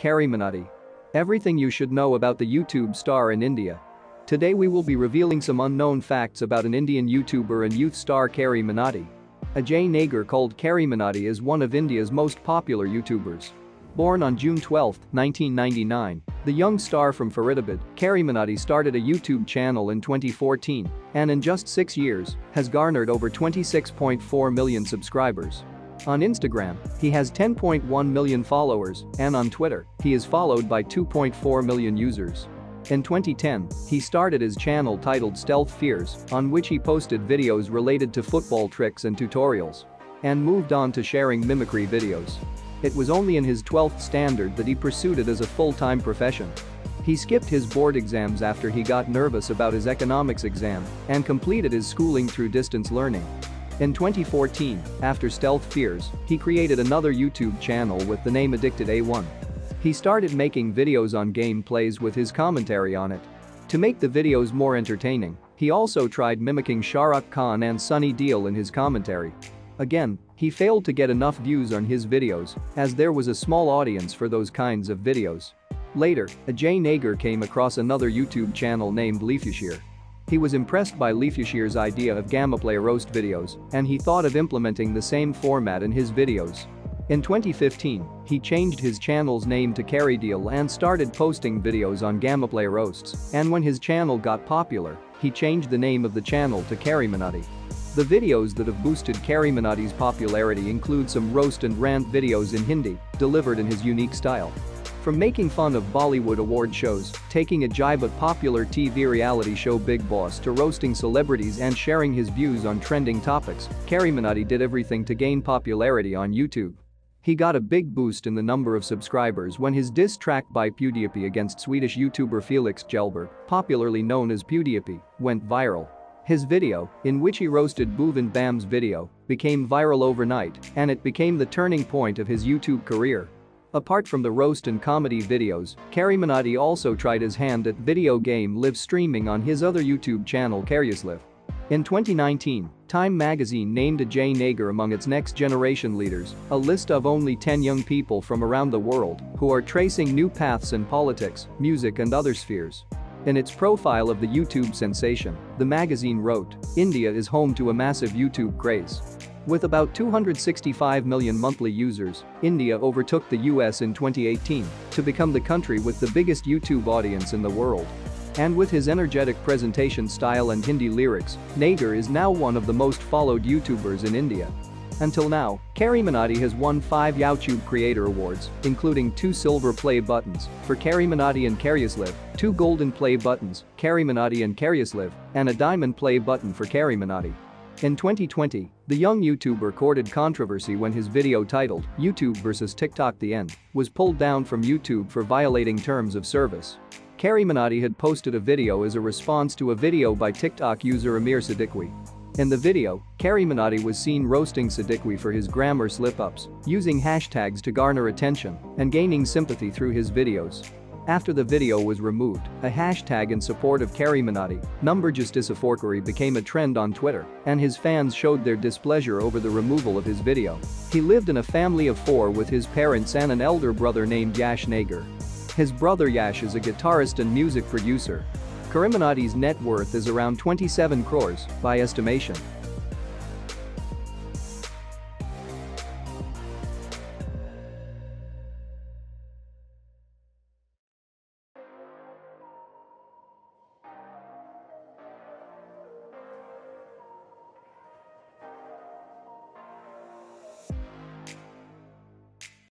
CarryMinati. Everything you should know about the YouTube star in India. Today we will be revealing some unknown facts about an Indian YouTuber and youth star Carrie Minotti. Ajey Nagar called CarryMinati is one of India's most popular YouTubers. Born on June 12, 1999, the young star from Faridabad, CarryMinati started a YouTube channel in 2014 and in just six years has garnered over 26.4 million subscribers. On Instagram, he has 10.1 million followers and on Twitter, he is followed by 2.4 million users. In 2010, he started his channel titled Stealth Fearzz, on which he posted videos related to football tricks and tutorials. And moved on to sharing mimicry videos. It was only in his 12th standard that he pursued it as a full-time profession. He skipped his board exams after he got nervous about his economics exam and completed his schooling through distance learning. In 2014, after Stealth Fearzz, he created another YouTube channel with the name Addicted A1. He started making videos on gameplays with his commentary on it. To make the videos more entertaining, he also tried mimicking Shah Rukh Khan and Sunny Deol in his commentary. Again, he failed to get enough views on his videos, as there was a small audience for those kinds of videos. Later, Ajey Nagar came across another YouTube channel named LeafyIsHere. He was impressed by LeafyIsHere's idea of Gameplay roast videos, and he thought of implementing the same format in his videos. In 2015, he changed his channel's name to CarryDeol and started posting videos on Gameplay roasts, and when his channel got popular, he changed the name of the channel to CarryMinati. The videos that have boosted CarryMinati's popularity include some roast and rant videos in Hindi, delivered in his unique style. From making fun of Bollywood award shows, taking a jibe at popular TV reality show Bigg Boss to roasting celebrities and sharing his views on trending topics, CarryMinati did everything to gain popularity on YouTube. He got a big boost in the number of subscribers when his diss track by PewDiePie against Swedish YouTuber Felix Kjellberg, popularly known as PewDiePie, went viral. His video, in which he roasted Bhuvan Bam's video, became viral overnight and it became the turning point of his YouTube career. Apart from the roast and comedy videos, CarryMinati also tried his hand at video game live streaming on his other YouTube channel Carryislive. In 2019, Time magazine named Ajey Nagar among its next generation leaders, a list of only 10 young people from around the world who are tracing new paths in politics, music and other spheres. In its profile of the YouTube sensation, the magazine wrote, India is home to a massive YouTube craze. With about 265 million monthly users, India overtook the US in 2018 to become the country with the biggest YouTube audience in the world. And with his energetic presentation style and Hindi lyrics, Nagar is now one of the most followed YouTubers in India. Until now, CarryMinati has won 5 YouTube Creator Awards, including 2 silver play buttons for CarryMinati and Carryislive, 2 golden play buttons, CarryMinati and Carryislive, and a diamond play button for CarryMinati. In 2020, the young YouTuber courted controversy when his video titled YouTube vs TikTok The End was pulled down from YouTube for violating terms of service. CarryMinati had posted a video as a response to a video by TikTok user Amir Siddiqui. In the video, CarryMinati was seen roasting Siddiqui for his grammar slip-ups, using hashtags to garner attention and gaining sympathy through his videos. After the video was removed, a hashtag in support of CarryMinati, number JusticeForCarry became a trend on Twitter, and his fans showed their displeasure over the removal of his video. He lived in a family of four with his parents and an elder brother named Yash Nagar. His brother Yash is a guitarist and music producer CarryMinati's net worth is around 27 crores by estimation.